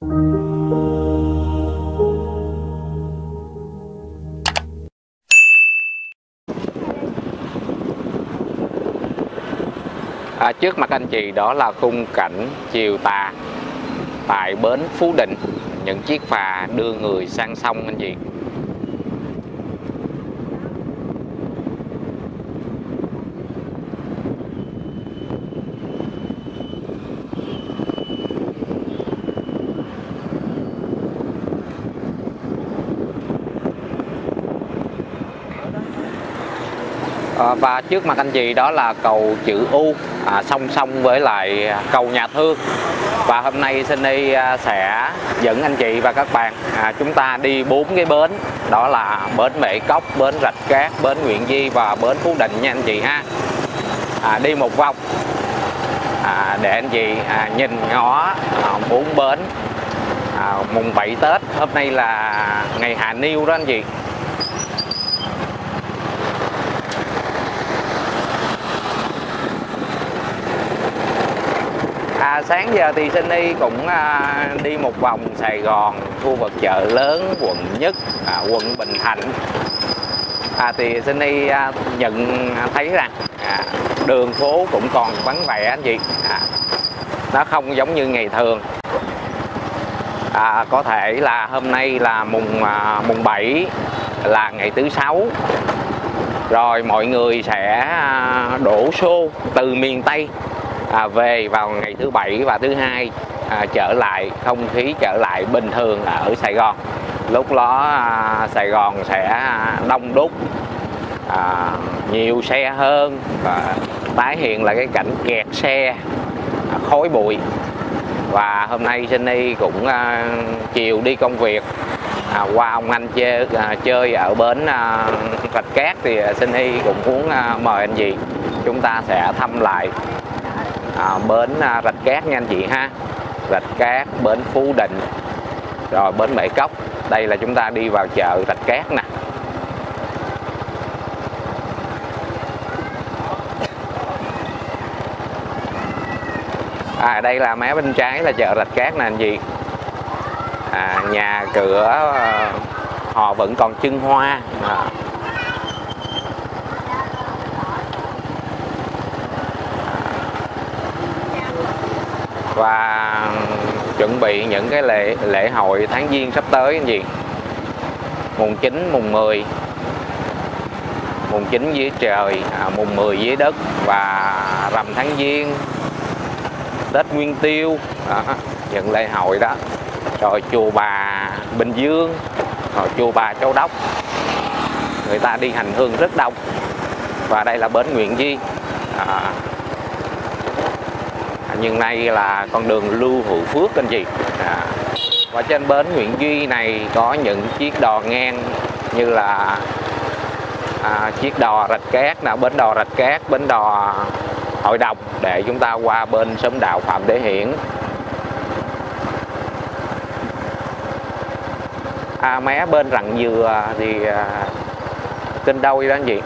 À, trước mặt anh chị đó là khung cảnh chiều tà tại bến Phú Định. Những chiếc phà đưa người sang sông anh chị. À, và trước mặt anh chị đó là cầu chữ U. À, song song với lại cầu nhà thương. Và hôm nay Sunny à, sẽ dẫn anh chị và các bạn à, chúng ta đi bốn cái bến. Đó là bến Mệ Cốc, bến Rạch Cát, bến Nguyễn Di và bến Phú Định nha anh chị ha. À, đi một vòng. À, để anh chị à, nhìn ngó à, bốn bến. À, mùng 7 Tết hôm nay là ngày Hà Niêu đó anh chị. Sáng giờ thì Sunny cũng à, đi một vòng Sài Gòn, khu vực chợ lớn, quận nhất, à, quận Bình Thạnh. À, thì Sunny à, nhận thấy rằng à, đường phố cũng còn vắng vẻ anh chị. À, nó không giống như ngày thường. À, có thể là hôm nay là mùng à, mùng 7 là ngày thứ sáu rồi mọi người sẽ à, đổ xô từ miền Tây à, về vào ngày thứ bảy và thứ hai à, trở lại không khí trở lại bình thường ở Sài Gòn. Lúc đó à, Sài Gòn sẽ đông đúc à, nhiều xe hơn và tái hiện lại cái cảnh kẹt xe à, khói bụi. Và hôm nay Sunny cũng à, chiều đi công việc à, qua ông anh chơi, à, chơi ở bến à, Rạch Cát thì Sunny cũng muốn à, mời anh chị chúng ta sẽ thăm lại à, bến à, Rạch Cát nha anh chị ha. Rạch Cát bến Phú Định. Rồi bến Mệ Cốc đây là chúng ta đi vào chợ Rạch Cát nè. À đây là mé bên trái là chợ Rạch Cát nè anh chị. À, nhà cửa ờ, họ vẫn còn trưng hoa. À, và chuẩn bị những cái lễ lễ hội tháng giêng sắp tới anh gì? Mùng 9 mùng 10 mùng 9 dưới trời à, mùng 10 dưới đất và rằm tháng giêng. Tết nguyên tiêu đó, những lễ hội đó. Rồi chùa bà bình dương rồi chùa bà châu đốc. Người ta đi hành hương rất đông. Và đây là bến nguyện di. À, nhưng nay là con đường lưu hữu phước anh chị. À, và trên bến Nguyễn Duy này có những chiếc đò ngang như là à, chiếc đò rạch cát nào bến đò rạch cát bến đò hội đồng để chúng ta qua bên xóm đạo phạm thế hiển. À, mé bên rặng dừa thì à, kinh đôi đó anh chị?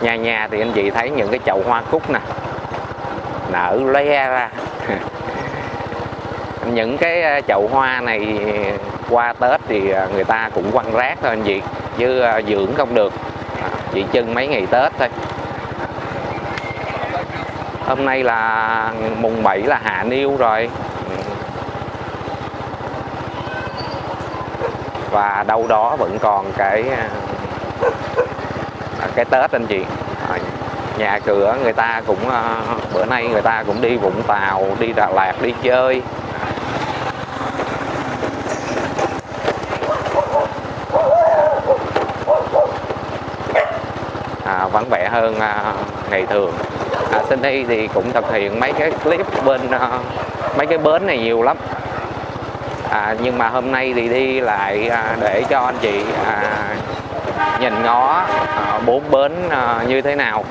Nhà nhà thì anh chị thấy những cái chậu hoa cúc nè nở lóe ra. Những cái ờ, chậu hoa này qua Tết thì ờ, người ta cũng quăng rác thôi anh chị, chứ ờ, dưỡng không được. À, chỉ chân mấy ngày Tết thôi. Hôm nay là mùng 7 là hạ niêu rồi. Và đâu đó vẫn còn cái cái Tết anh chị nhà cửa người ta cũng ờ, bữa nay người ta cũng đi Vũng Tàu đi Đà Lạt đi chơi. À, vắng vẻ hơn à, ngày thường. À, Sunny thì cũng thực hiện mấy cái clip bên à, mấy cái bến này nhiều lắm. À, nhưng mà hôm nay thì đi lại à, để cho anh chị à, nhìn ngó à, bốn bến à, như thế nào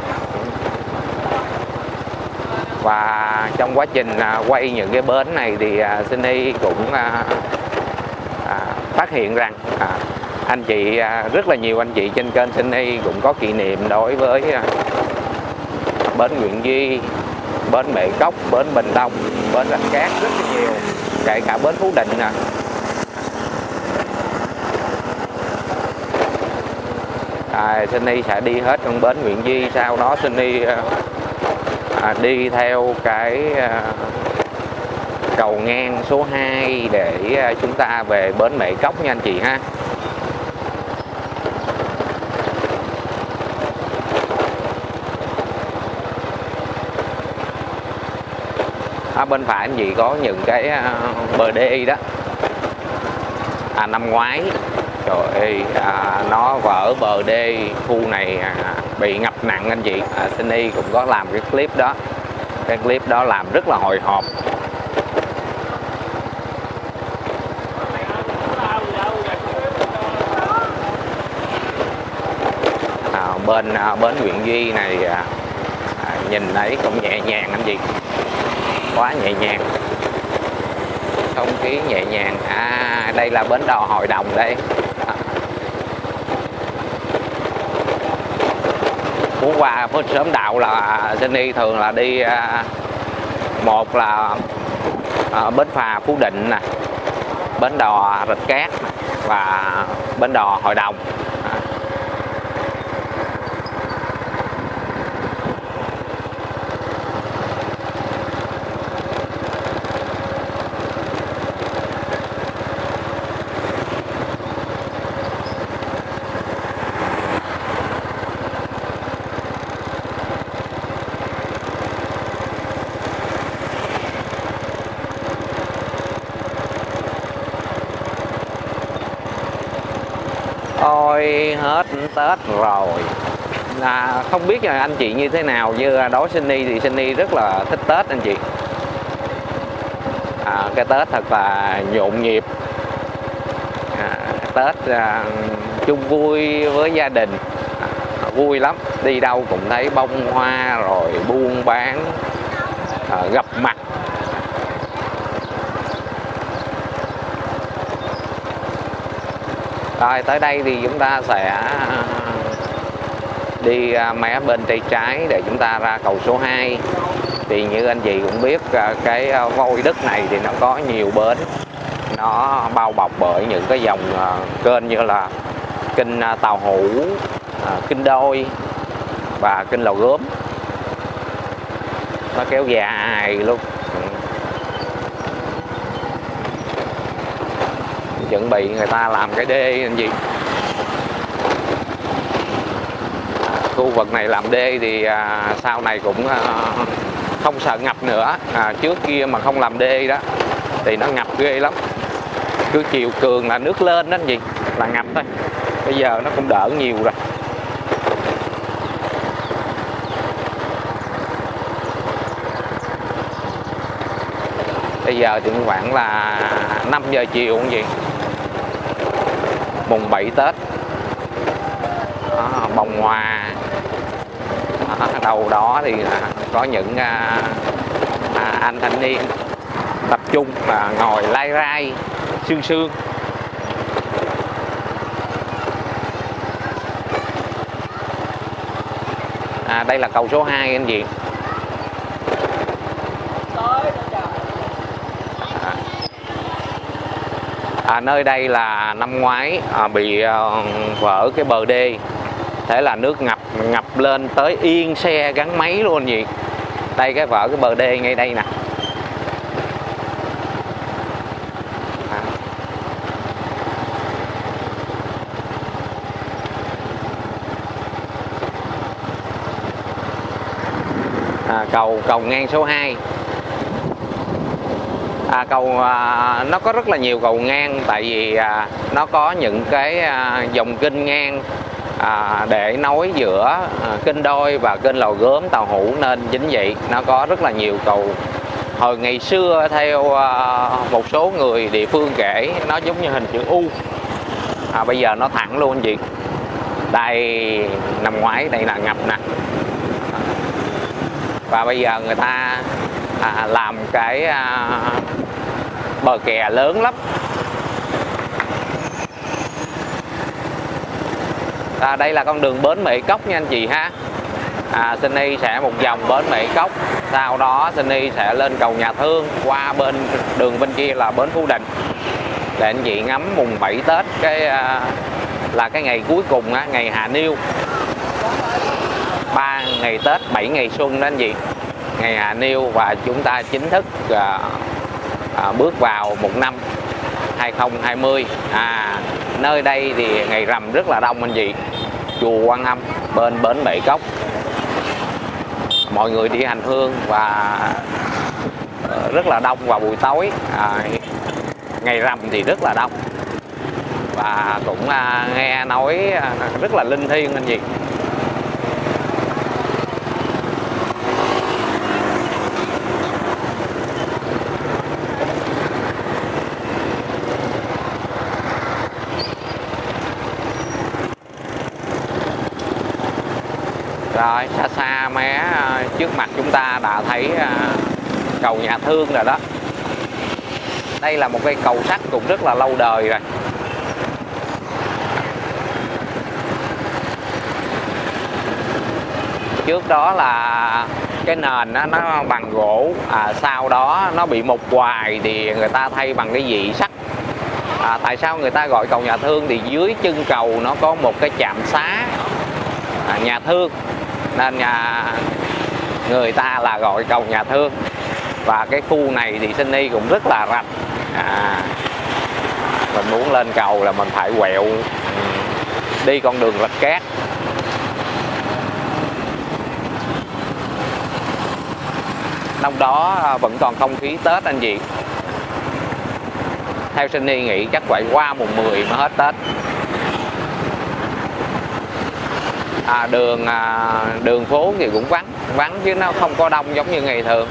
và trong quá trình à, quay những cái bến này thì à, y cũng à, à, phát hiện rằng anh chị rất là nhiều anh chị trên kênh Sunny cũng có kỷ niệm đối với bến Nguyễn Duy bến Mệ Cốc bến Bình Đông bến Rạch Cát rất là nhiều kể cả bến Phú Định nè. À, Sunny sẽ đi hết con bến Nguyễn Duy sau đó Sunny à, đi theo cái à, cầu ngang số 2 để à, chúng ta về bến Mệ Cốc nha anh chị ha. À, bên phải anh chị có những cái à, bờ đê đó. À, năm ngoái trời ơi à, nó vỡ bờ đê khu này à, bị ngập nặng anh chị. À, Sunny cũng có làm cái clip đó. Cái clip đó làm rất là hồi hộp. À, bên à, bến Nguyễn Duy này à, à, nhìn thấy cũng nhẹ nhàng anh chị. Quá nhẹ nhàng. Không khí nhẹ nhàng. À đây là bến đò hội đồng đây. À. qua phút sớm đạo là Sunny thường là đi à, một là à, bến phà, Phú Định nè, bến đò, Rạch Cát và bến đò, Hội Đồng à. ôi hết tết rồi. À, không biết là anh chị như thế nào như à, đối Sunny thì Sunny rất là thích tết anh chị. À, cái tết thật là nhộn nhịp. À, tết à, chung vui với gia đình. À, vui lắm. Đi đâu cũng thấy bông hoa rồi buôn bán à, gặp mặt. Rồi tới đây thì chúng ta sẽ đi à, mé bên tay trái để chúng ta ra cầu số 2 thì như anh chị cũng biết à, cái à, vôi đất này thì nó có nhiều bến. Nó bao bọc bởi những cái dòng kênh như là kênh Tàu Hủ kênh Đôi và kênh Lò Gốm. Nó kéo dài luôn. Chuẩn bị người ta làm cái đê, anh chị. Khu vực này làm đê thì à, sau này cũng à, không sợ ngập nữa. À, trước kia mà không làm đê đó thì nó ngập ghê lắm. Cứ chiều cường là nước lên đó anh gì là ngập thôi. Bây giờ nó cũng đỡ nhiều rồi. Bây giờ thì khoảng là 5 giờ chiều không gì mùng 7 Tết đó, bông hoa. Đó, đầu đó thì có những à, à, anh thanh niên tập trung là ngồi lai rai sương sương. À, đây là cầu số 2 anh diện à, nơi đây là năm ngoái à, bị à, vỡ cái bờ đê thế là nước ngập ngập lên tới yên xe gắn máy luôn gì đây cái vỡ cái bờ đê ngay đây nè. À. À, cầu cầu ngang số 2 à, cầu à, nó có rất là nhiều cầu ngang tại vì à, nó có những cái à, dòng kênh ngang à, để nối giữa à, kênh đôi và kênh lò gốm tàu hủ nên chính vậy. Nó có rất là nhiều cầu. Hồi ngày xưa theo à, một số người địa phương kể nó giống như hình chữ U. À, bây giờ nó thẳng luôn anh chị. Đây năm ngoái đây là ngập nè. Và bây giờ người ta à, làm cái à, bờ kè lớn lắm. À, đây là con đường bến Mỹ Cốc nha anh chị ha. À, Sunny sẽ một vòng bến Mỹ Cốc. Sau đó Sunny sẽ lên cầu Nhà Thương qua bên đường bên kia là bến Phú Định để anh chị ngắm mùng 7 Tết cái à, là cái ngày cuối cùng á, ngày Hạ Niêu ba ngày Tết 7 ngày xuân đó anh chị. Ngày Hạ Niêu và chúng ta chính thức à, à, bước vào một năm 2020 à nơi đây thì ngày rằm rất là đông anh chị chùa Quan Âm bên bến Bệ Cốc. Mọi người đi hành hương và ờ, rất là đông vào buổi tối. À, ngày rằm thì rất là đông. Và cũng à, nghe nói à, rất là linh thiêng anh chị rồi xa xa mé à, trước mặt chúng ta đã thấy à, cầu nhà thương rồi đó. Đây là một cây cầu sắt cũng rất là lâu đời rồi. Trước đó là cái nền đó, nó bằng gỗ à, sau đó nó bị mục hoài thì người ta thay bằng cái dị sắt. À, tại sao người ta gọi cầu nhà thương? Thì dưới chân cầu nó có một cái chạm xá à, nhà thương. Nên nhà người ta là gọi cầu nhà thương. Và cái khu này thì Sydney cũng rất là rạch à, mình muốn lên cầu là mình phải quẹo ừ, đi con đường rạch cát. Trong đó à, vẫn còn không khí Tết anh chị. Theo Sydney nghĩ chắc phải qua mùng 10 mới hết Tết. À, đường à, đường phố thì cũng vắng vắng chứ nó không có đông giống như ngày thường.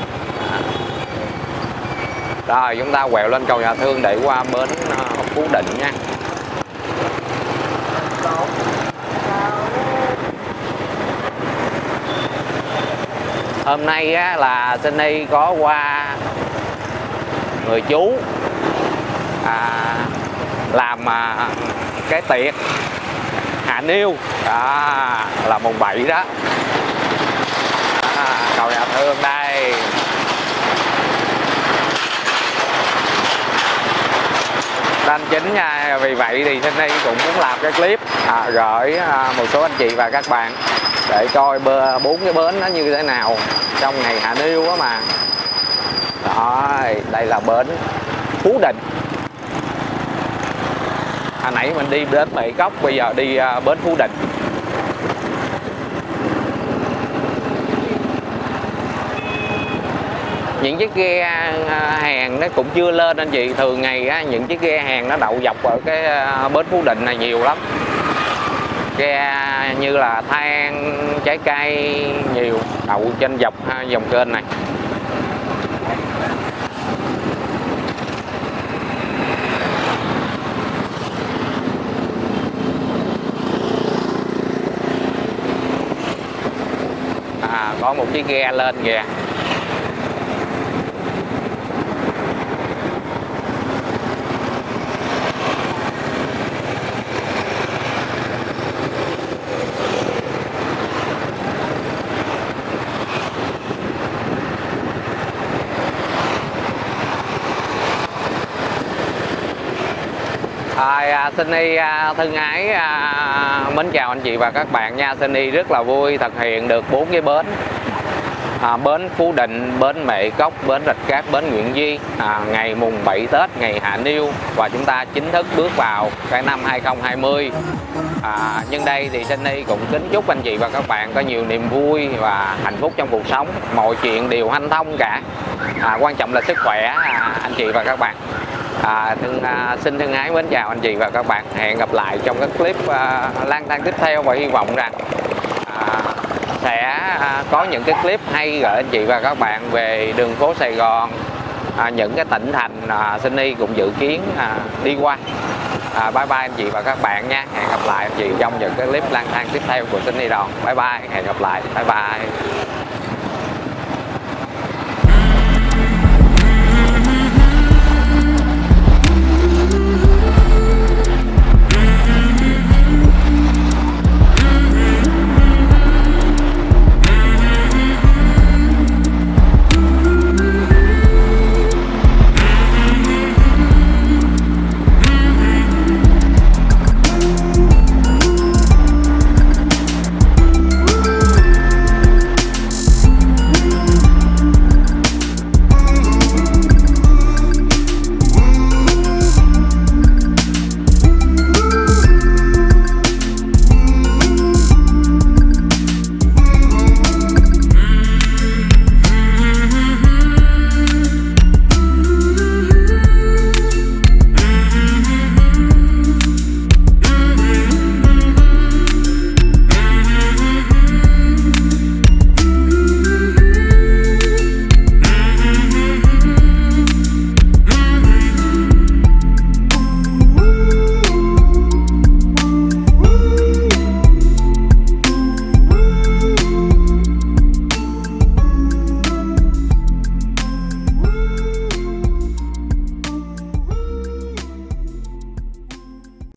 Rồi chúng ta quẹo lên cầu nhà thương để qua bến ờ, phú định nha. Hôm nay á, là Sunny có qua người chú à, làm à, cái tiệc hạ niêu à, là mùng 7 đó. Hương đây anh chính nha vì vậy thì hôm nay cũng muốn làm cái clip à, gửi à, một số anh chị và các bạn để coi bốn cái bến nó như thế nào trong ngày hạ niu á mà. Rồi đây là bến phú định. Hồi nãy mình đi đến Mỹ cốc bây giờ đi à, bến phú định. Những chiếc ghe à, hàng nó cũng chưa lên anh chị. Thường ngày á, những chiếc ghe hàng nó đậu dọc ở cái à, bến phú định này nhiều lắm. Ghe à, như là than trái cây nhiều đậu trên dọc dòng kênh này. À, có một chiếc ghe lên kìa. Xin y à, thân ái à, mến chào anh chị và các bạn nha. Sunny rất là vui thực hiện được bốn cái bến. À, bến Phú Định, bến Mệ Cốc, bến Rạch Cát, bến Nguyễn Duy. À, ngày mùng 7 Tết, ngày Hạ Niêu và chúng ta chính thức bước vào cái năm 2020 à, nhân đây thì Sunny cũng kính chúc anh chị và các bạn có nhiều niềm vui và hạnh phúc trong cuộc sống. Mọi chuyện đều hanh thông cả. À, quan trọng là sức khỏe à, anh chị và các bạn à, thân, à, xin thân ái mến chào anh chị và các bạn. Hẹn gặp lại trong các clip à, lang thang tiếp theo và hy vọng rằng à, sẽ à, có những cái clip hay gửi anh chị và các bạn về đường phố Sài Gòn à, những cái tỉnh thành à, Sunny cũng dự kiến à, đi qua. À, bye bye anh chị và các bạn nha. Hẹn gặp lại anh chị trong những cái clip lang thang tiếp theo của Sunny Đòn bye bye hẹn gặp lại. Bye bye.